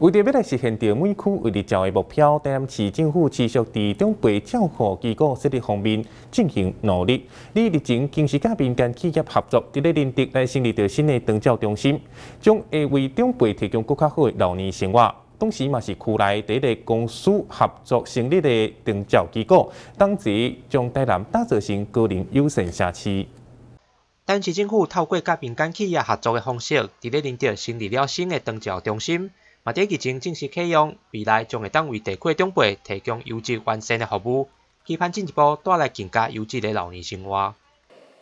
为着要来实现着每区为日照的目标，台南市政府持续伫中北照护机构设立方面进行努力。你日前经是甲民间企业合作，伫咧林德来成立着新的长照中心，将会为中北提供更较好的老年生活。同时嘛是区内第一个公司合作成立的长照机构，当时将台南打造成高龄优先城市。台市政府透过甲民间企业合作的方式，伫咧林德成立了新的长照中心。马迭疫情正式启用，未来将会当为地区长辈提供优质完善的服务，期盼进一步带来更加优质的老年生活。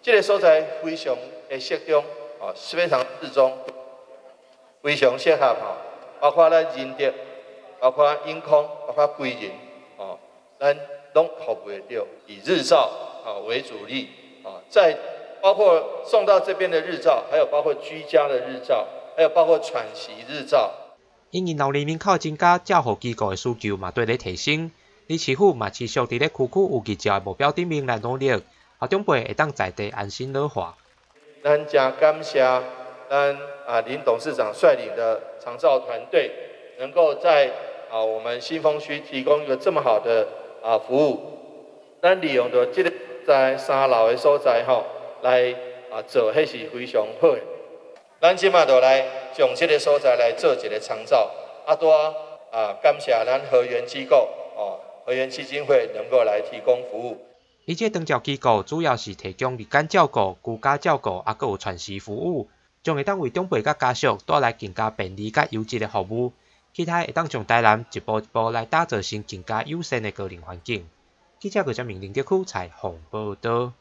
这个所在非常的适中，哦，非常适中，非常适合吼，包括咱人德，包括因空，包括贵人，哦，咱拢服务得到，以日照啊为主力，啊，在包括送到这边的日照，还有包括居家的日照，还有包括喘息日照。因为老年人口增加，照护机构的需求嘛对咧提升。李市府嘛持续伫咧区区有日照的目标顶面来努力，啊，长辈会当在地安心老化。咱加感谢咱啊林董事长率领的长照团队，能够在啊我们新丰区提供一个这么好的啊服务。咱利用着这个在三楼的所在吼，来啊做，迄是非常好。咱即马就来从这个所在来做一个参照，啊多啊感谢咱河源机构哦，河源基金会能够来提供服务。伊这长照机构主要是提供日间照顾、居家照顾，啊，佮有全时服务，将会当为长辈甲家属带来更加便利甲优质的服务，其他会当从台南一步一步来打造成更加友善的高龄环境。记者记者明林德区采访报道。